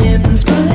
limbs, but